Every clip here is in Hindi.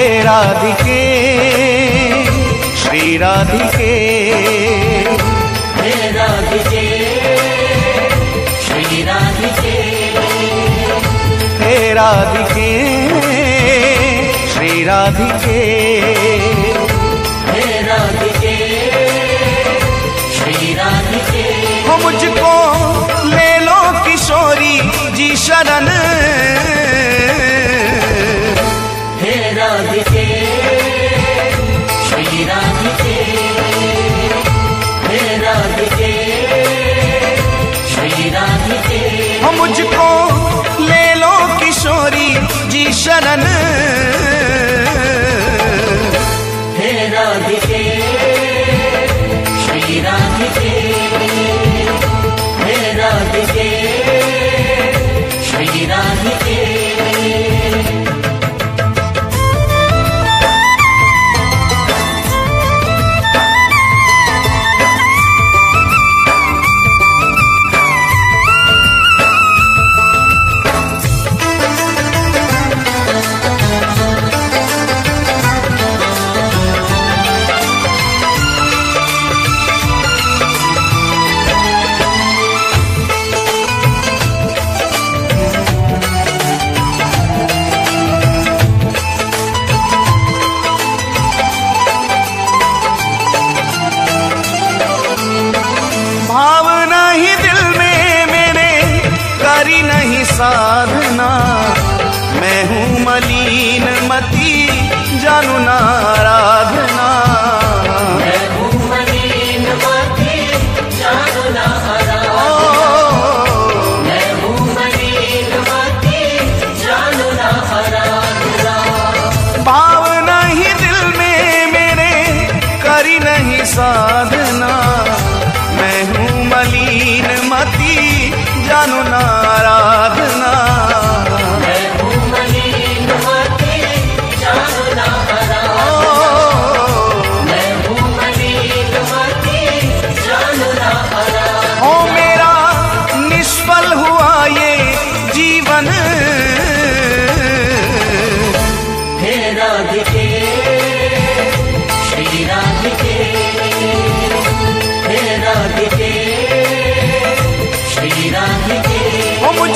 राधिके श्री राधिके। हे राधिके श्री राधिके। हे राधिके श्री राधिके। हे राधिके श्री राधिके। मुझको मुझको ले लो किशोरी जी शरण। हे राधिके श्री राधिके। मैं हूँ मलीन मती जानू ना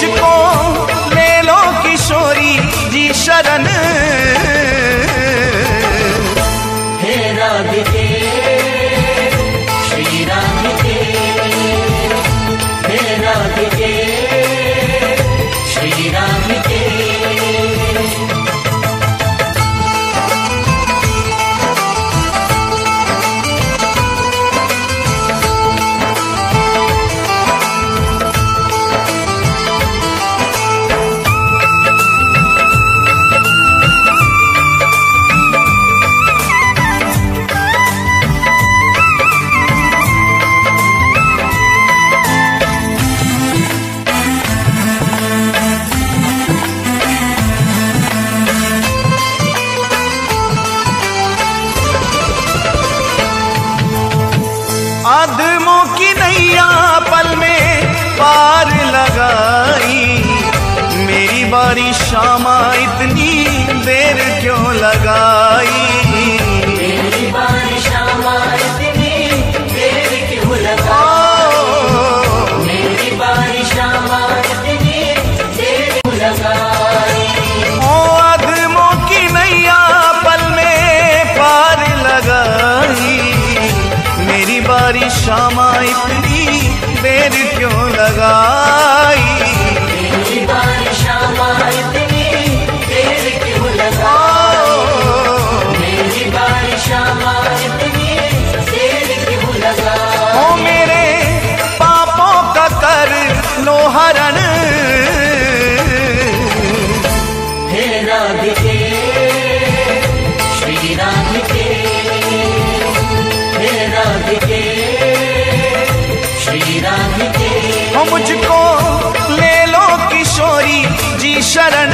हो मुझको मेरी बारी शामा इतनी देर क्यों लगाई? मेरी बारिश आमा इतनी देर क्यों लगा मेरी बारिश आमा इतनी देर क्यों लगाई? ओ आदमों की नैया पल में पार लगाई। मेरी बारी शामा इतनी देर क्यों लगाई? राधिके हे राधिके श्री राधिके मुझको ले लो किशोरी जी शरण।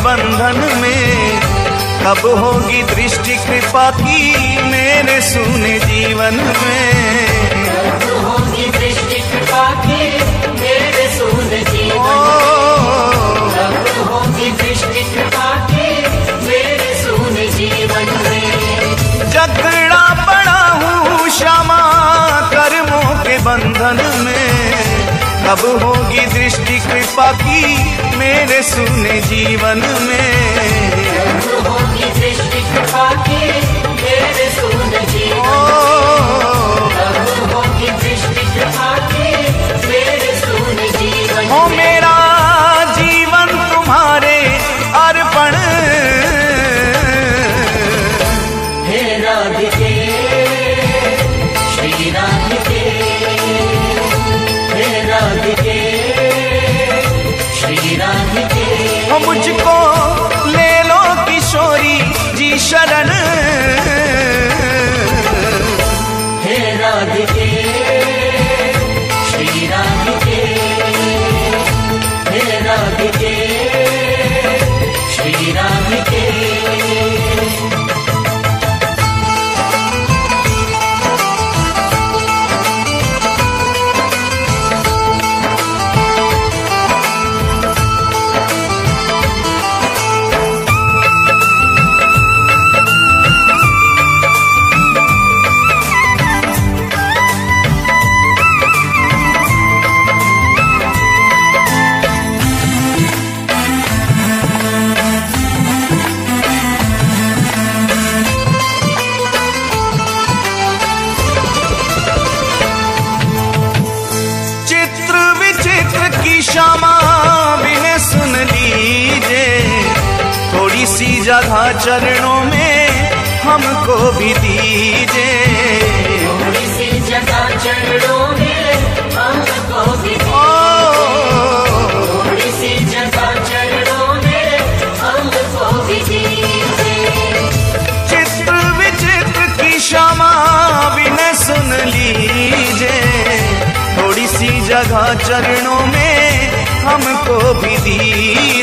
जीवन में। कब होगी दृष्टि कृपा की मेरे सुन जीवन में। पड़ा हूँ क्षमा कर्मों के बंधन में। कब होगी दृष्टि कृपा की सुने जीवन में। मुझको ले लो किशोरी जी शरण थोड़ी सी जगह चरणों में हमको भी दीजे जगह चरणों में हमको भी सुन लीजिए। थोड़ी सी जगह चरणों में हमको भी दीजिए।